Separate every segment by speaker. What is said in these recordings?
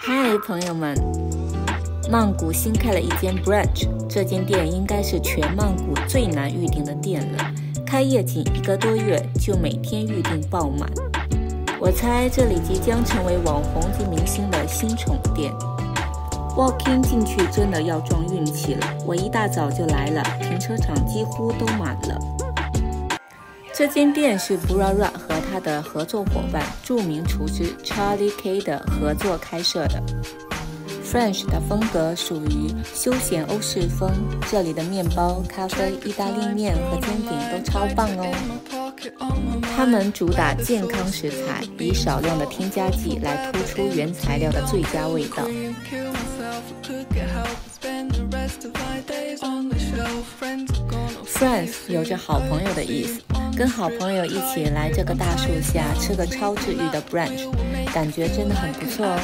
Speaker 1: 嗨，朋友们！曼谷新开了一间 branch，这间店应该是全曼谷最难预订的店了。开业仅一个多月，就每天预订爆满。我猜这里即将成为网红及明星的新宠店。Walking 进去真的要撞运气了。我一大早就来了，停车场几乎都满了。这间店是 Brara 和他的合作伙伴著名厨师 Charlie K 的合作开设的。French 的风格属于休闲欧式风，这里的面包、咖啡、意大利面和煎饼都超棒哦。他们主打健康食材，以少量的添加剂来突出原材料的最佳味道。Friends 有着好朋友的意思，跟好朋友一起来这个大树下吃个超治愈的 brunch，感觉真的很不错哦。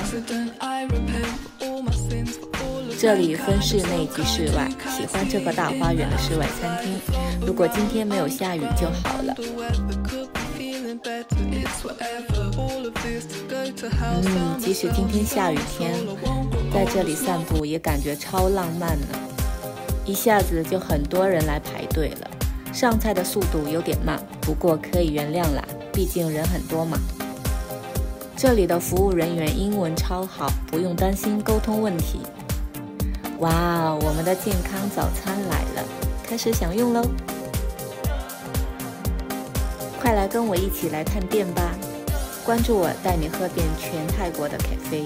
Speaker 1: 这里分室内及室外，喜欢这个大花园的室外餐厅。如果今天没有下雨就好了。嗯，即使今天下雨天，在这里散步也感觉超浪漫呢。一下子就很多人来排队了，上菜的速度有点慢，不过可以原谅啦，毕竟人很多嘛。这里的服务人员英文超好，不用担心沟通问题。哇，我们的健康早餐来了，开始享用喽！快来跟我一起来探店吧，关注我，带你喝遍全泰国的咖啡。